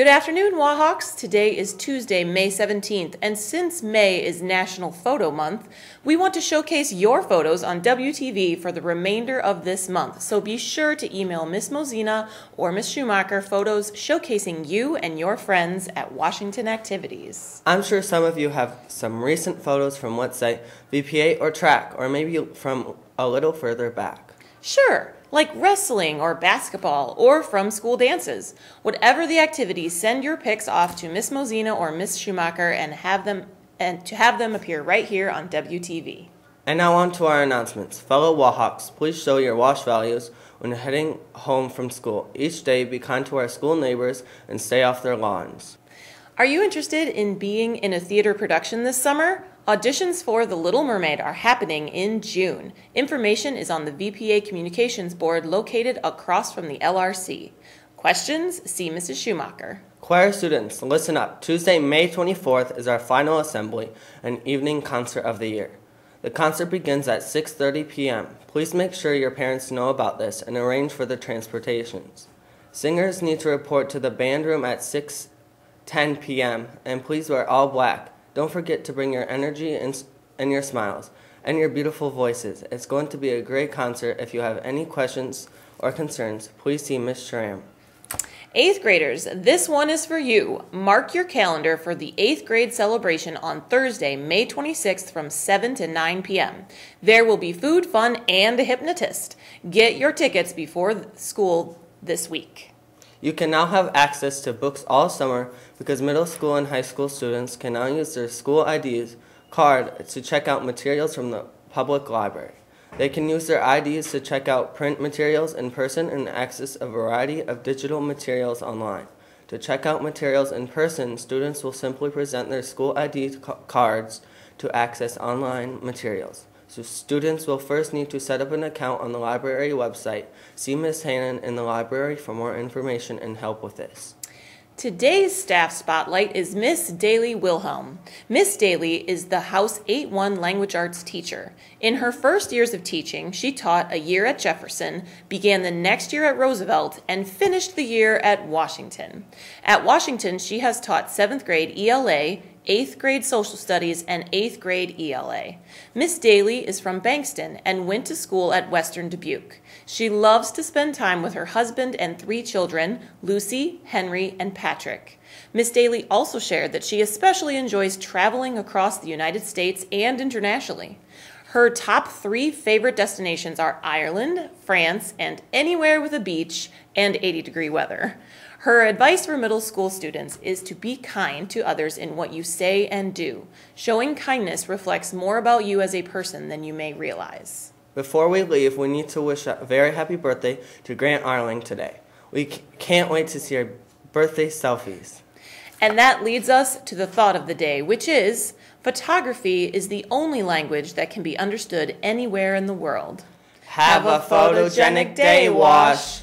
Good afternoon, Wahawks. Today is Tuesday, May 17th, and since May is National Photo Month, we want to showcase your photos on WTV for the remainder of this month. So be sure to email Miss Mosina or Miss Schumacher photos showcasing you and your friends at Washington activities. I'm sure some of you have some recent photos from let's say VPA or track, or maybe from a little further back. Sure, like wrestling or basketball or from school dances. Whatever the activity, send your pics off to Miss Mosina or Miss Schumacher and have them and to have them appear right here on WTV. And now on to our announcements. Fellow Wahawks, please show your wash values when heading home from school. Each day, be kind to our school neighbors and stay off their lawns. Are you interested in being in a theater production this summer? Auditions for The Little Mermaid are happening in June. Information is on the VPA Communications Board located across from the LRC. Questions? See Mrs. Schumacher. Choir students, listen up. Tuesday, May 24th is our final assembly an evening concert of the year. The concert begins at 6:30 p.m. Please make sure your parents know about this and arrange for the transportations. Singers need to report to the band room at 6:10 p.m. and please wear all black. Don't forget to bring your energy and, and your smiles and your beautiful voices. It's going to be a great concert. If you have any questions or concerns, please see Miss Schramm. Eighth graders, this one is for you. Mark your calendar for the eighth grade celebration on Thursday, May 26th from 7 to 9 p.m. There will be food, fun, and a hypnotist. Get your tickets before school this week. You can now have access to books all summer because middle school and high school students can now use their school IDs card to check out materials from the public library. They can use their IDs to check out print materials in person and access a variety of digital materials online. To check out materials in person, students will simply present their school ID cards to access online materials. So students will first need to set up an account on the library website. See Ms. Hannon in the library for more information and help with this. Today's staff spotlight is Miss Daly Wilhelm. Miss Daly is the House 8-1 language arts teacher. In her first years of teaching, she taught a year at Jefferson, began the next year at Roosevelt, and finished the year at Washington. At Washington, she has taught 7th grade ELA, 8th grade social studies, and 8th grade ELA. Miss Daly is from Bankston and went to school at Western Dubuque. She loves to spend time with her husband and three children, Lucy, Henry, and Patrick. Miss Daly also shared that she especially enjoys traveling across the United States and internationally. Her top three favorite destinations are Ireland, France, and anywhere with a beach and 80 degree weather. Her advice for middle school students is to be kind to others in what you say and do. Showing kindness reflects more about you as a person than you may realize. Before we leave, we need to wish a very happy birthday to Grant Arling today. We can't wait to see our birthday selfies. And that leads us to the thought of the day, which is photography is the only language that can be understood anywhere in the world. Have a photogenic day, Wash!